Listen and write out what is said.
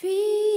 Feel